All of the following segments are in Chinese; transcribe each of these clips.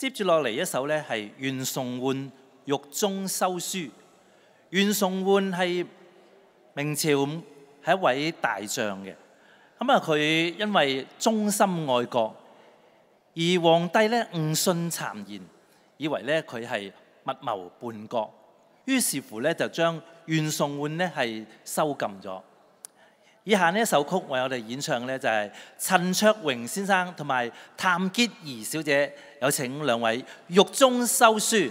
接住落嚟一首呢，係袁崇煥獄中修書。袁崇煥係明朝係一位大將嘅，咁啊佢因為忠心愛國，而皇帝咧誤信谗言，以為咧佢係密謀叛國，於是乎咧就將袁崇煥咧係收禁咗。以下呢一首曲為我哋演唱咧就係陳卓榮先生同埋譚潔儀小姐，有請兩位獄中修書。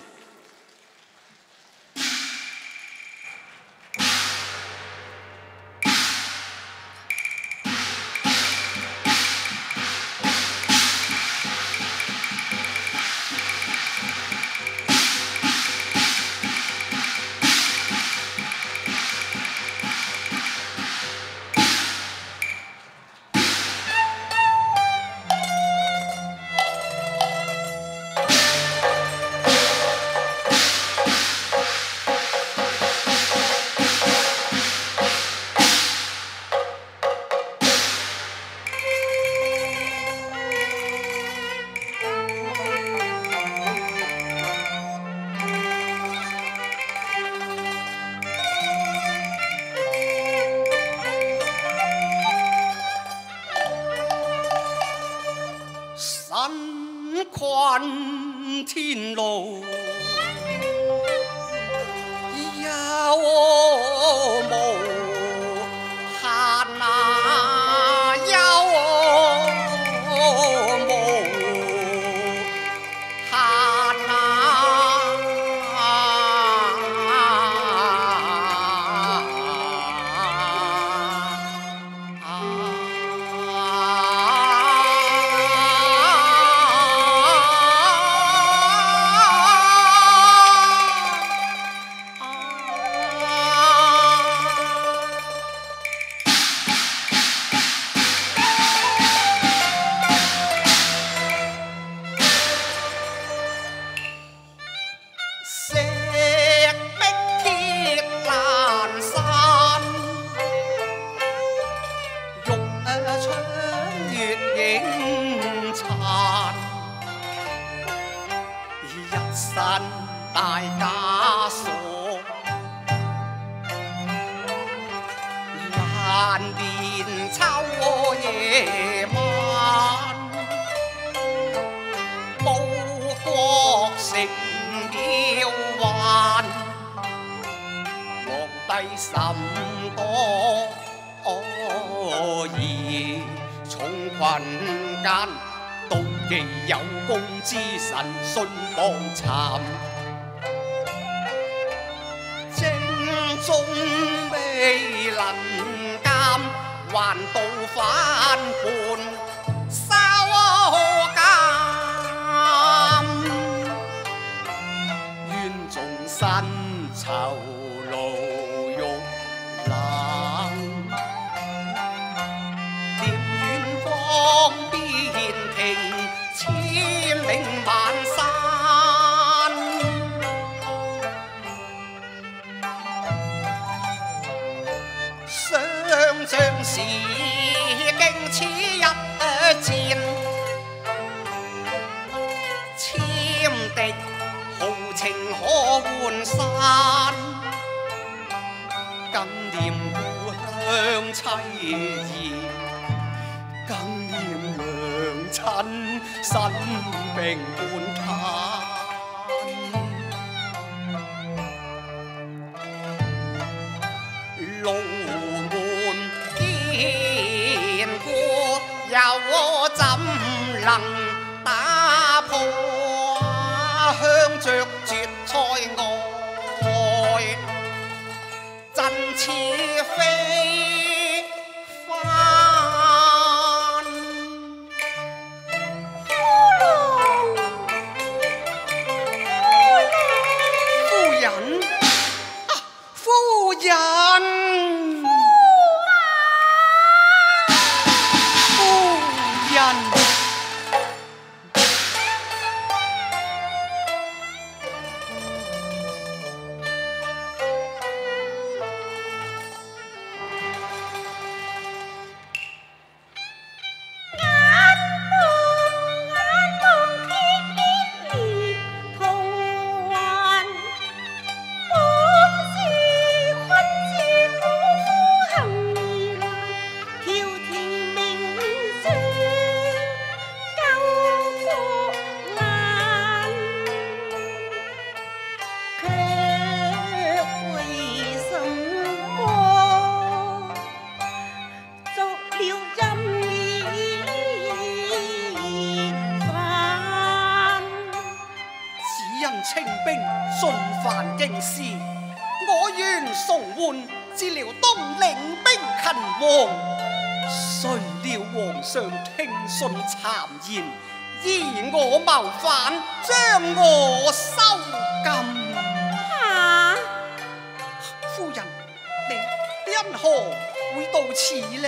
万年秋夜晚，步过成了幻。皇帝心多疑，宠群间，妒忌有功之臣，信谤谗，正中未能。还道反叛收监冤众身酬劳欲冷调远方边庭千岭万山此一战，千敌豪情可换山。更念故乡妻儿，更念娘亲身病半瘫。能打破乡着绝菜外真切犯京师，我愿送换治疗东领兵勤王。谁料皇上听信谗言，依我谋反，将我收禁。啊！夫人，你因何会到此呢？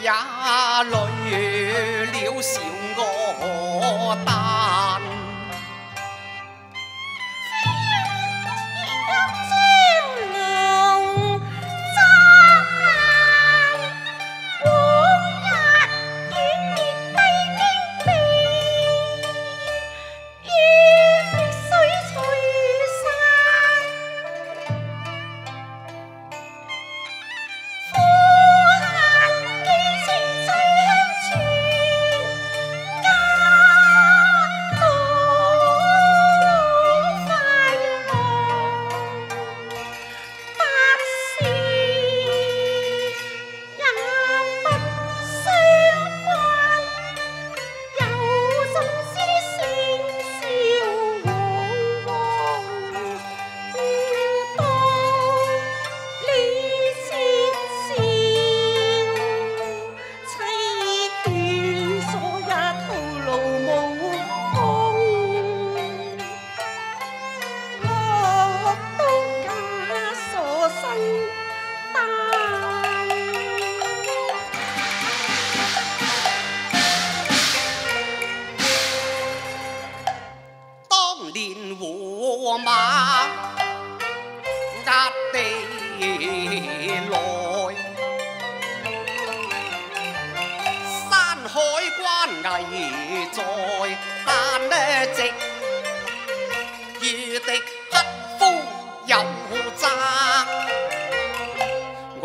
也累了，笑我胆。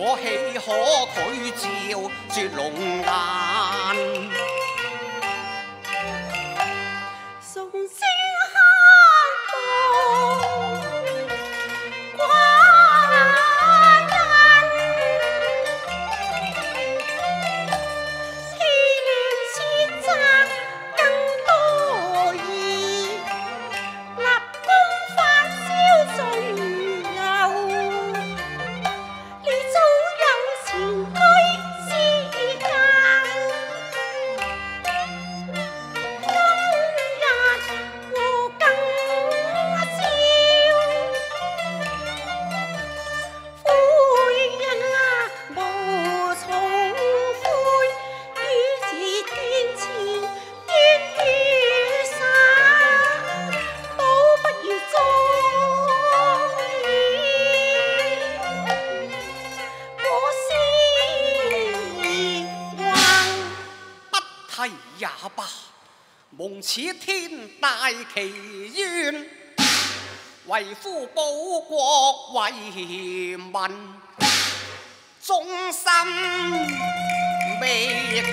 我岂可拒照绝龙胆？此天大奇冤，为夫报国为民，终身未减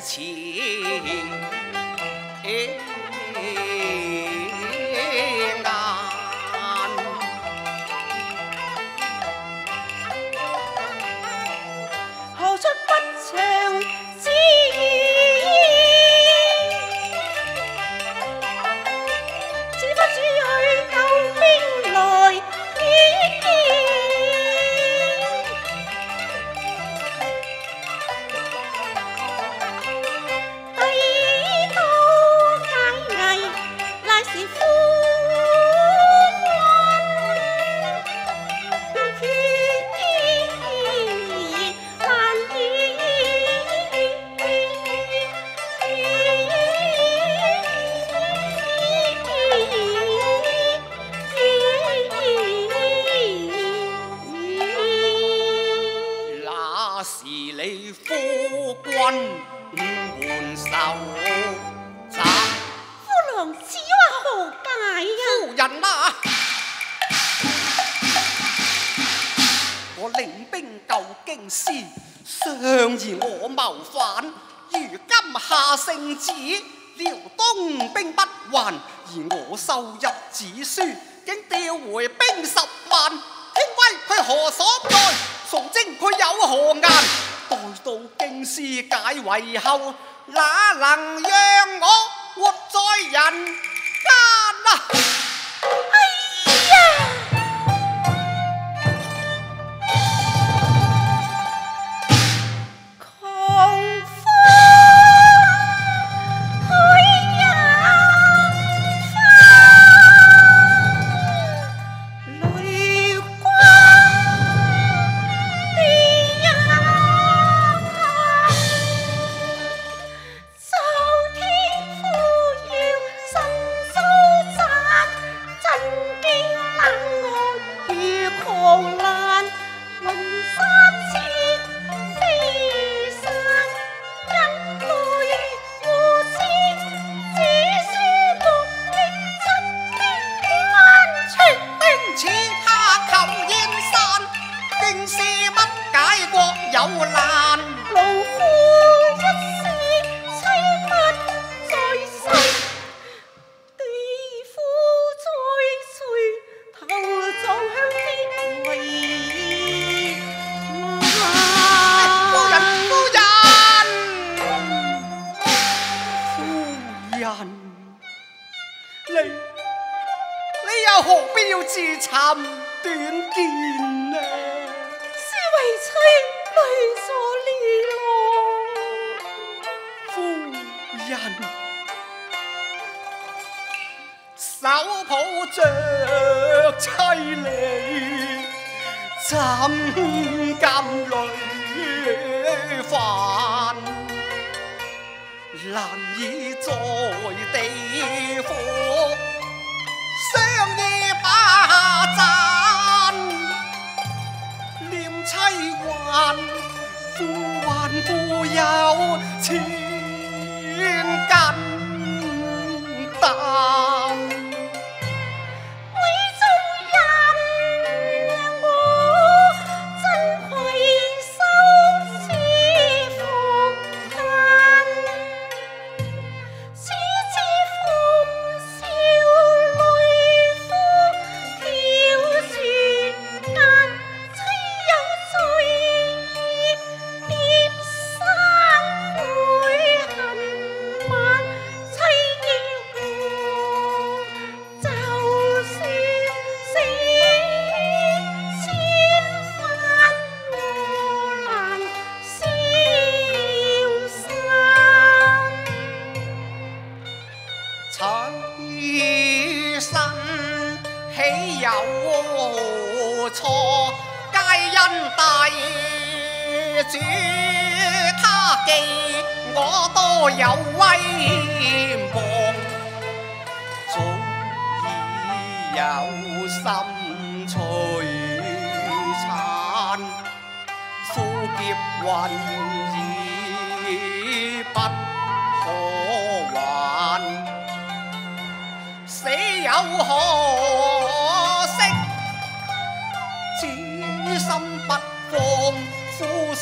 情。主，他记我多有威望，早已有心璀残，苦劫云已不可还，死有何？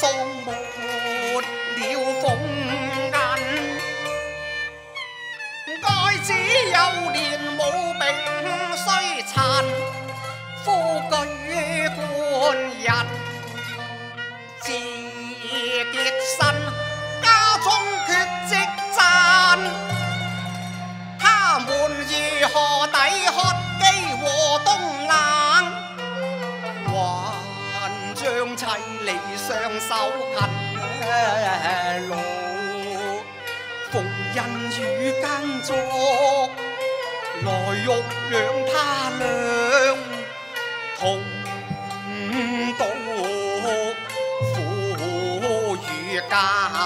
送没了凤印，哀子幼年母病衰残，夫君。作，来欲养他俩同道，苦与甘。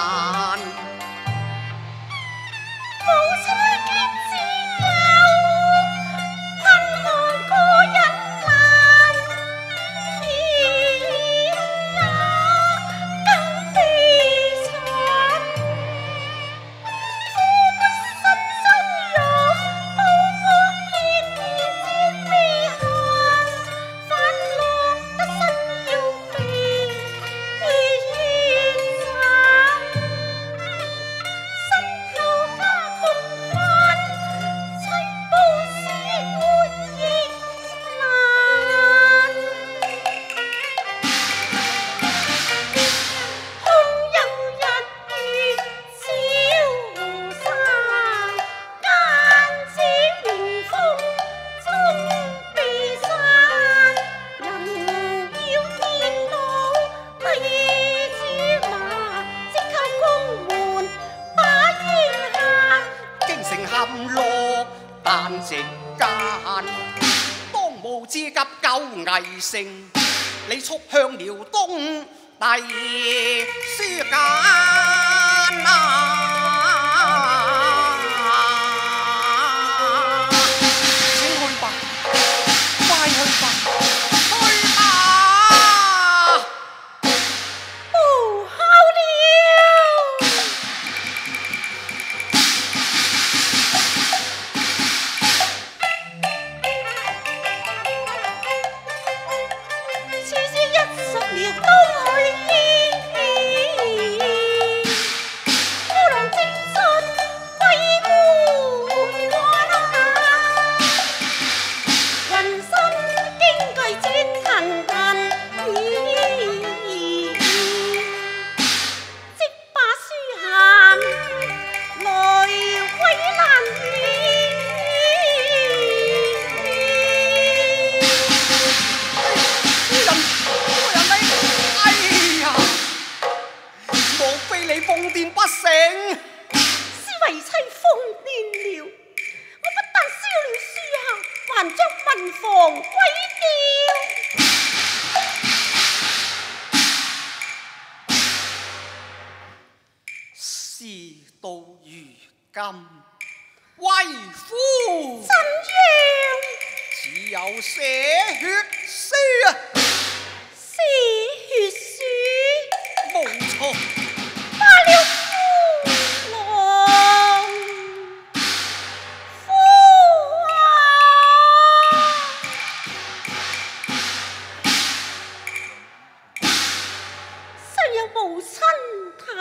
ไตสีกา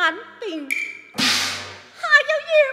านติ่งหายาวยีย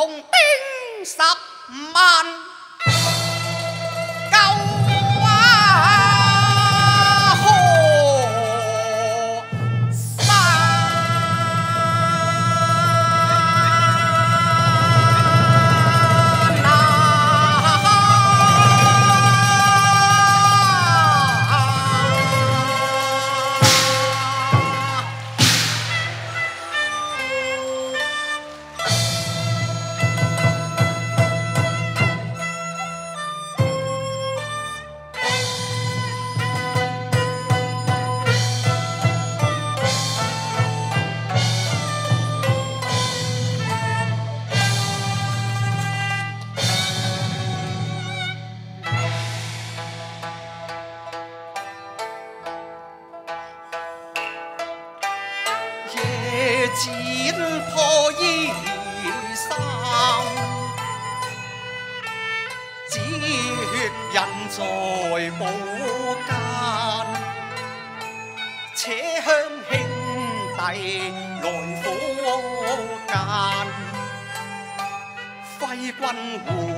红兵十万。中国